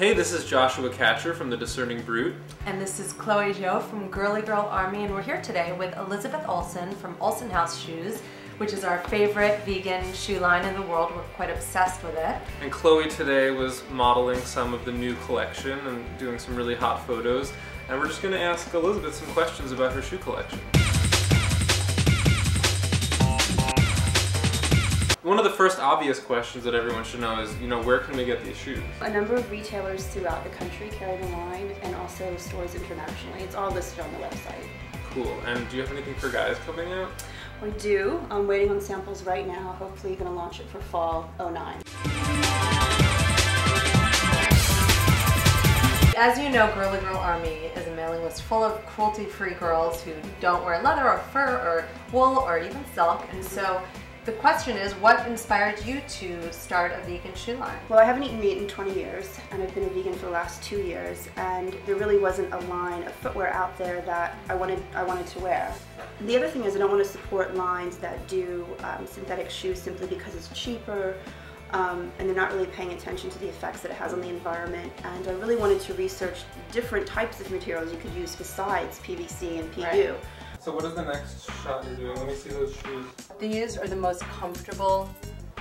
Hey, this is Joshua Katcher from The Discerning Brute. And this is Chloe Jo from Girlie Girl Army, and we're here today with Elizabeth Olsen from Olsen Haus Shoes, which is our favorite vegan shoe line in the world. We're quite obsessed with it. And Chloe today was modeling some of the new collection and doing some really hot photos. And we're just going to ask Elizabeth some questions about her shoe collection. One of the first obvious questions that everyone should know is, you know, where can we get these shoes? A number of retailers throughout the country carry the line and also stores internationally. It's all listed on the website. Cool. And do you have anything for guys coming out? We do. I'm waiting on samples right now. Hopefully going to launch it for fall 09. As you know, Girlie Girl Army is a mailing list full of cruelty-free girls who don't wear leather or fur or wool or even silk. And so the question is, what inspired you to start a vegan shoe line? Well, I haven't eaten meat in 20 years, and I've been a vegan for the last two years, and there really wasn't a line of footwear out there that I wanted I wanted to wear. The other thing is I don't want to support lines that do um, synthetic shoes simply because it's cheaper, um, and they're not really paying attention to the effects that it has on the environment. And I really wanted to research different types of materials you could use besides PVC and PU. Right. So what is the next shot you're doing? Let me see those shoes. These are the most comfortable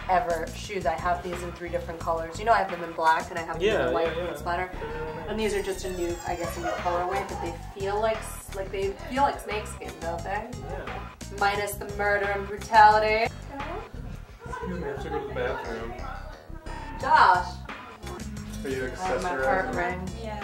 ever shoes. I have these in three different colors. You know I have them in black and I have them yeah, in white yeah, yeah. splatter. And these are just a new, I guess, a new colorway, but they feel like like they feel like snakeskin, don't they? Yeah. Minus the murder and brutality. Excuse me, I have to go to the bathroom. Josh. Are you I have my heart ring. Yeah.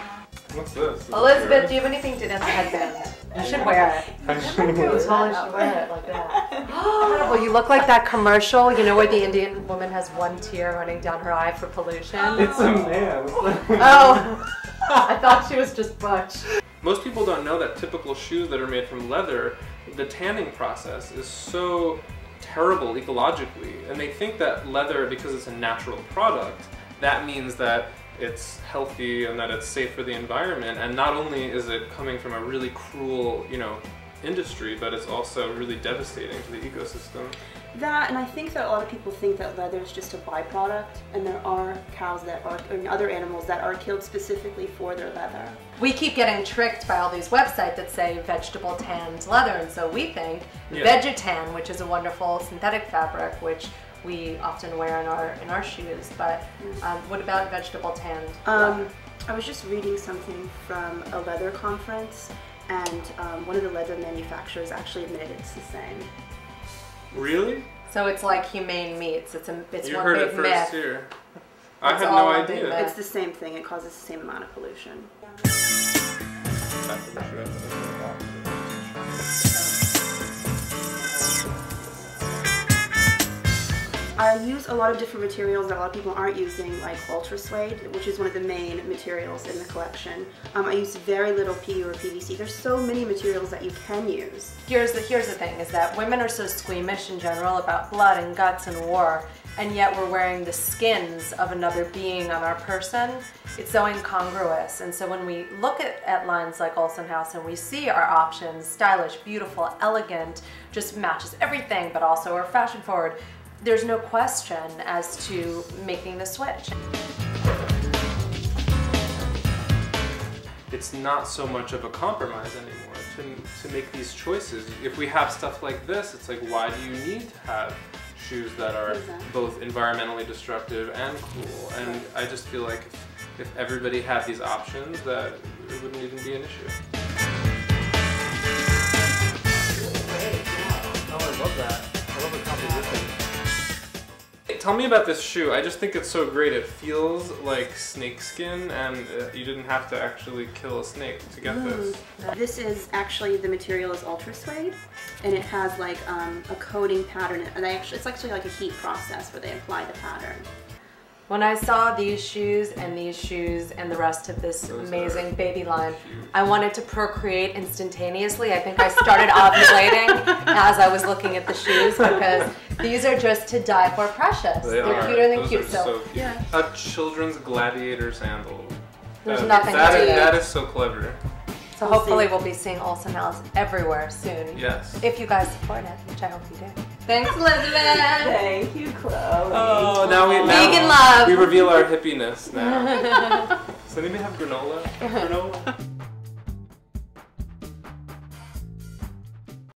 What's this? Elizabeth, do you have anything to? That's a headband. You should wear it. Actually, Totally should wear it like that. Incredible. You look like that commercial, you know, where the Indian woman has one tear running down her eye for pollution. Oh. it's a man. Oh, I thought she was just butch. Most people don't know that typical shoes that are made from leather, the tanning process is so terrible ecologically. And they think that leather, because it's a natural product, that means that it's healthy and that it's safe for the environment. And not only is it coming from a really cruel, you know, industry, but it's also really devastating to the ecosystem. That, and I think that a lot of people think that leather is just a byproduct, and there are cows that are, and other animals that are killed specifically for their leather. We keep getting tricked by all these websites that say vegetable tanned leather, and so we think Yeah. Vegetan, which is a wonderful synthetic fabric, which we often wear in our in our shoes. But um, what about vegetable tanned? Um, I was just reading something from a leather conference, and um, one of the leather manufacturers actually admitted it's the same. Really? so it's like humane meats. It's a it's You one heard big it first myth. here. I It's had no idea. It's the same thing. It causes the same amount of pollution. I use a lot of different materials that a lot of people aren't using, like Ultrasuede, which is one of the main materials in the collection. Um, I use very little PU or PVC. There's so many materials that you can use. Here's the here's the thing: is that women are so squeamish in general about blood and guts and war, and yet we're wearing the skins of another being on our person. It's so incongruous. And so when we look at, at lines like Olsen Haus and we see our options, stylish, beautiful, elegant, just matches everything, but also are fashion forward. There's no question as to making the switch. it's not so much of a compromise anymore to, to make these choices. If we have stuff like this, it's like, why do you need to have shoes that are Exactly. both environmentally destructive and cool? And I just feel like if, if everybody had these options, that it wouldn't even be an issue. Oh, I love that. Tell me about this shoe. I just think it's so great. It feels like snakeskin, and uh, you didn't have to actually kill a snake to get this. This is actually the material is Ultrasuede, and it has like um, a coating pattern. And they actually, it's actually like a heat process where they apply the pattern. When I saw these shoes and these shoes and the rest of this Those amazing baby line, cute. I wanted to procreate instantaneously. I think I started ovulating as I was looking at the shoes because these are just to die for precious. They are are. cuter than Those cute. are So, so cute. Yeah. A children's gladiator sandal. There's That- nothing that to is- That is so clever. so We'll hopefully see. we'll be seeing Olsen Haus everywhere soon. Yes. If you guys support it, which I hope you do. Thanks, Elizabeth. Thank you, Chloe. Oh, now we now Vegan love. we reveal our hippiness now. Does anybody have granola? granola?